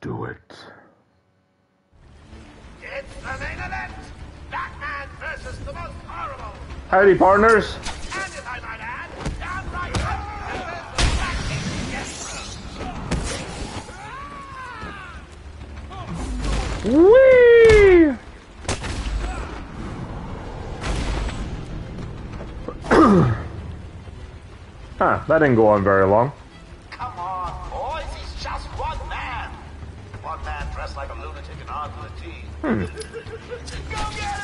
do it. It's the main event! Batman versus the most horrible! Howdy, partners. And if I might add, downright versus the Bat-King Whee! huh, that didn't go on very long. Dressed like a lunatic and armed with a team. Hmm. Go get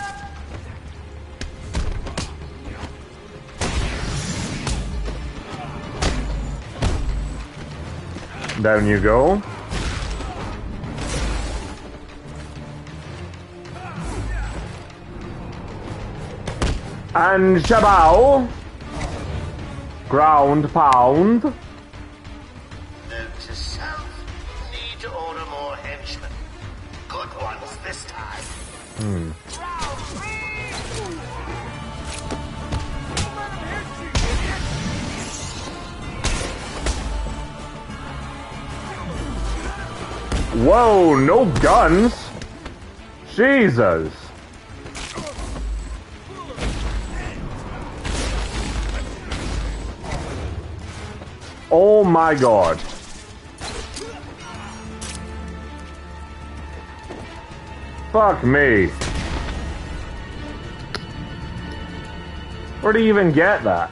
him! Down you go. And Shabao. Ground pound. Ones this time. Hmm. Whoa, no guns. Jesus. Oh my god. Fuck me. Where do you even get that?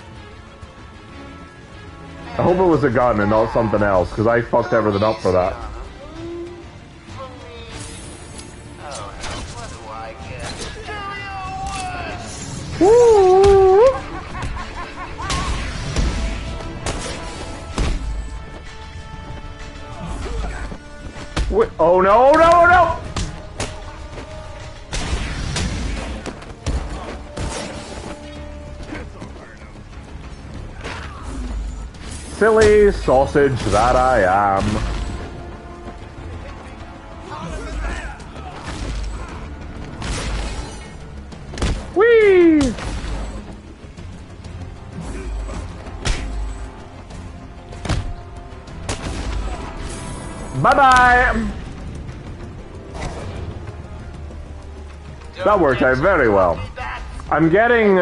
I hope it was a gun and not something else, because I fucked everything up for that. Oh! Wait, oh no, oh no, oh no! Silly sausage that I am. Whee! Bye bye! That worked out very well. I'm getting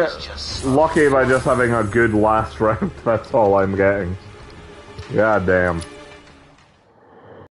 lucky by just having a good last round. That's all I'm getting. God damn.